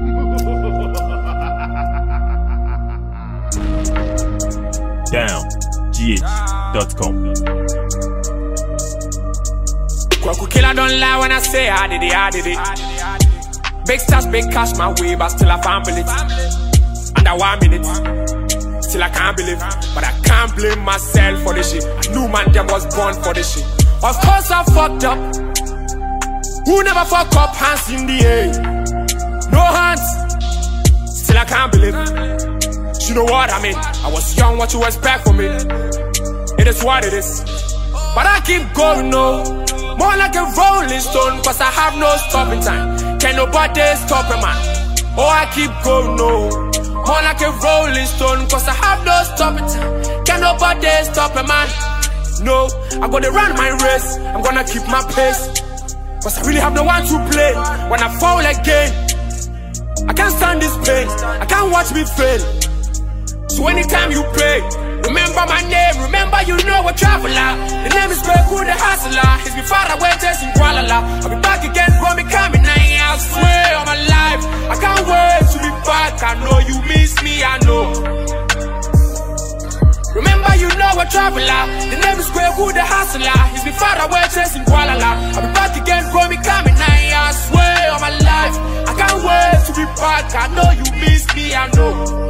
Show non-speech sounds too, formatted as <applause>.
<laughs> DownGH.com. Kweku killer don't lie when I say I did it, I did it. Big stash, big cash, my way, but still I fumble it. Under one minute, still I can't believe. But I can't blame myself for this shit. I knew man, them was born for this shit. Of course I fucked up. Who never fuck up hands in the air? No hand You know what I mean? I was young, what you expect from me? It is what it is. But I keep going, no. More like a rolling stone, cause I have no stopping time. Can nobody stop a man? Oh, I keep going, no. More like a rolling stone, cause I have no stopping time. Can nobody stop a man? No, I'm gonna run my race, I'm gonna keep my pace. Cause I really have no one to play when I fall again. I can't stand this pain, I can't watch me fail. So anytime you pray, remember my name, remember you know a traveler. The name is Kweku the hustler. He's been far away just Kuala I'll be back again, bro, me coming now. I swear on my life, I can't wait to be back. I know you miss me, I know. Remember you know a traveler. The name is Kweku the hustler. He's been far away just Kuala I'll be back again, bro, me coming now. I swear on my life, I can't wait to be back. I know you miss me, I know.